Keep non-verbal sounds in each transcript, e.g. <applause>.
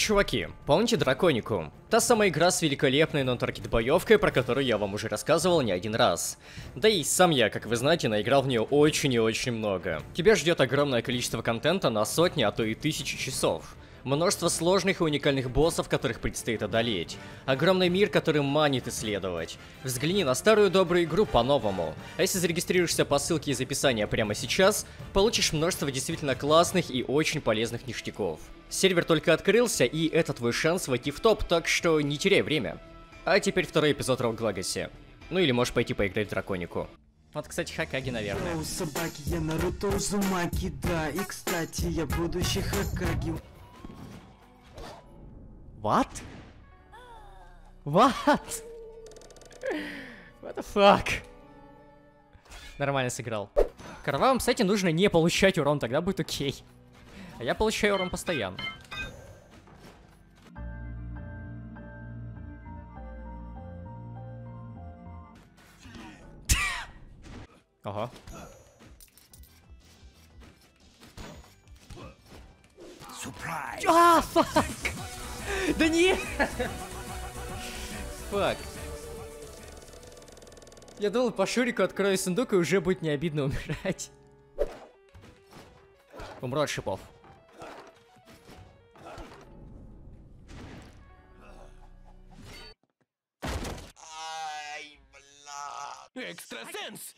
Чуваки, помните Драконику? Та самая игра с великолепной нон-таргет боевкой, про которую я вам уже рассказывал не один раз. Да и сам я, как вы знаете, наиграл в нее очень и очень много. Тебя ждет огромное количество контента на сотни, а то и тысячи часов. Множество сложных и уникальных боссов, которых предстоит одолеть. Огромный мир, который манит исследовать. Взгляни на старую добрую игру по-новому. А если зарегистрируешься по ссылке из описания прямо сейчас, получишь множество действительно классных и очень полезных ништяков. Сервер только открылся, и это твой шанс войти в топ, так что не теряй время. А теперь второй эпизод Rogue Legacy. Ну или можешь пойти поиграть в Драконику. Вот, кстати, Хакаги, наверное. У собаки я Наруто Узумаки, да, и кстати, я будущий Хакаги. What? What? What the fuck? Нормально сыграл. Кровавым, кстати, нужно не получать урон, тогда будет окей. А я получаю урон постоянно. Ага. А, фак! Да не! Фак. Я думал, по Шурику открою сундук и уже будет не обидно умирать. Умру от шипов. Экстрасенс!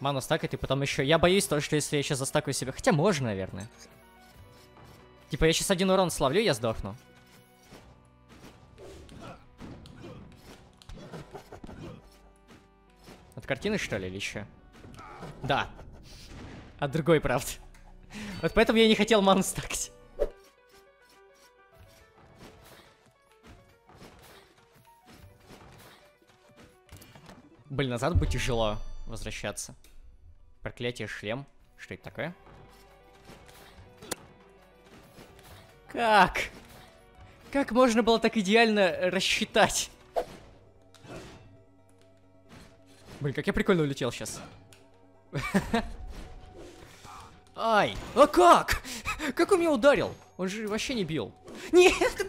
Ману стакать и потом еще. Я боюсь то, что если я сейчас застакаю себя. Хотя можно, наверное. Типа я сейчас один урон словлю, я сдохну. От картины, что ли, или еще? Да. От другой, правда. Вот поэтому я не хотел ману стакать. Блин, назад будет тяжело возвращаться. Проклятие шлем. Что это такое? Как? Как можно было так идеально рассчитать? Блин, как я прикольно улетел сейчас. Ай, а как? Как он меня ударил? Он же вообще не бил. Нет,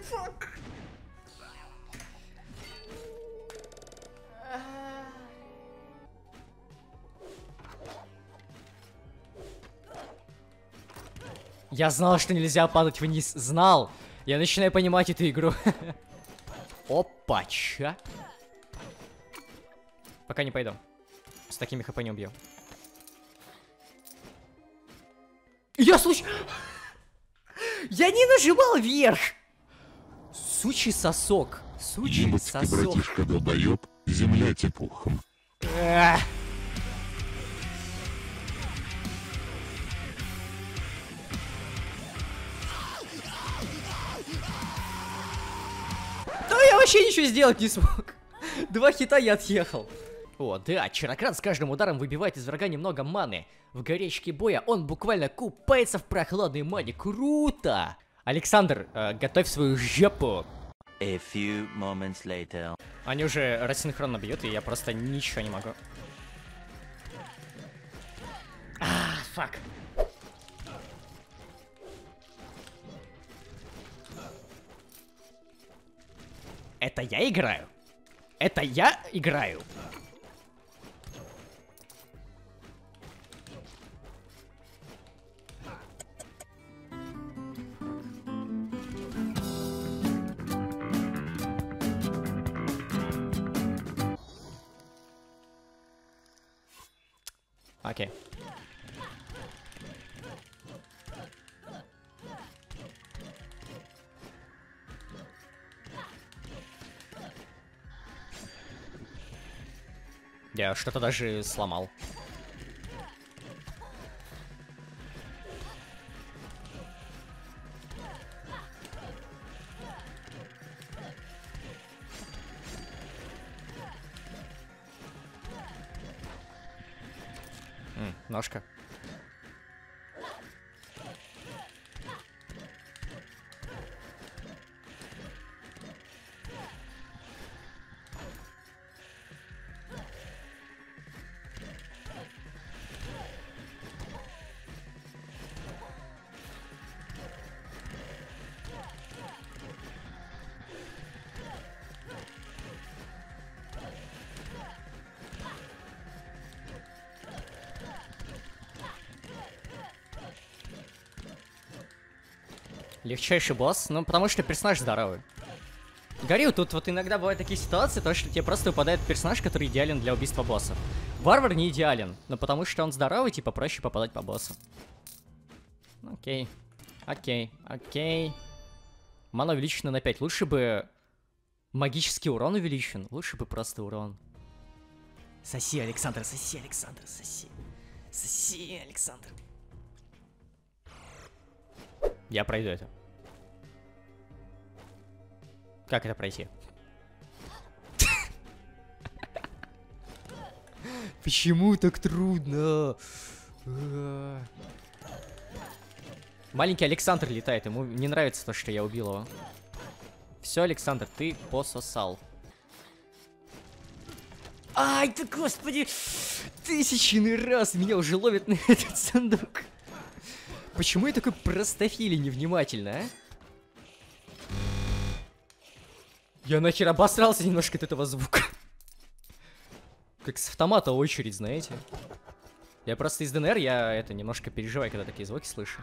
Я знал, что нельзя падать вниз. Знал. Я начинаю понимать эту игру. <laughs> Опача. Пока не пойду. С такими хп не убью. Я случ... <gasps> Я не нажимал вверх! Сучий сосок. Сучий Ебать ты, сосок. братишка, долбоёб, земля тепухом. Эх. Вообще ничего сделать не смог. <laughs> Два хита я отъехал. О, да, Чарократ с каждым ударом выбивает из врага немного маны. В горячке боя он буквально купается в прохладной мане. Круто! Александр, э, готовь свою жопу. A few moments later. Они уже рассинхронно бьют, и я просто ничего не могу. А, фак. Это я играю? Это я играю? Окей. Я что-то даже сломал. Ножка. Легчайший босс, ну потому что персонаж здоровый. Говорю, тут вот иногда бывают такие ситуации, то что тебе просто выпадает персонаж, который идеален для убийства боссов. Варвар не идеален, но потому что он здоровый, типа проще попадать по боссу. Окей. Окей, окей. Мана увеличена на 5. Лучше бы магический урон увеличен. Лучше бы просто урон. Соси, Александр, соси, Александр, соси. Соси, Александр. Я пройду это. Как это пройти? <laughs> Почему так трудно? Маленький Александр летает, ему не нравится то, что я убил его. Все, Александр, ты пососал. Ай, ты господи! Тысячный раз меня уже ловят на этот <laughs> сундук. Почему я такой простофили невнимательно, а? Я нахер обосрался немножко от этого звука. Как с автомата очередь, знаете. Я просто из ДНР, я это немножко переживаю, когда такие звуки слышу.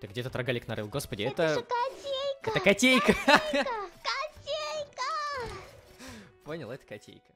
Ты где-то рогалик нарыл, господи, это... Это котейка! Это котейка! Котейка! Понял, это котейка.